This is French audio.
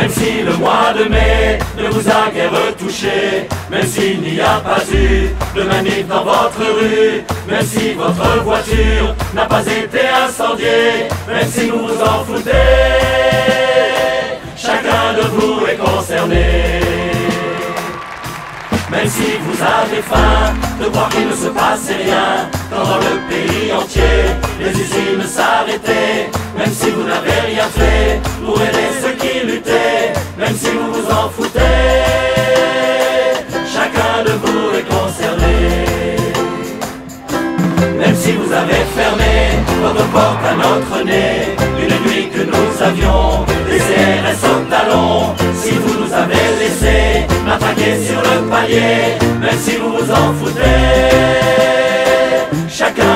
Même si le mois de mai ne vous a guère touché, même s'il n'y a pas eu de manif dans votre rue, même si votre voiture n'a pas été incendiée, même si vous vous en foutez, chacun de vous est concerné. Même si vous avez faim de croire qu'il ne se passait rien dans le pays entier les usines s'arrêtaient Même si vous n'avez rien fait pour aider Même si vous avez fermé votre porte à notre nez, une nuit que nous avions laissé reste au talon. Si vous nous avez laissé m'attaquer sur le palier, même si vous vous en foutez, chacun.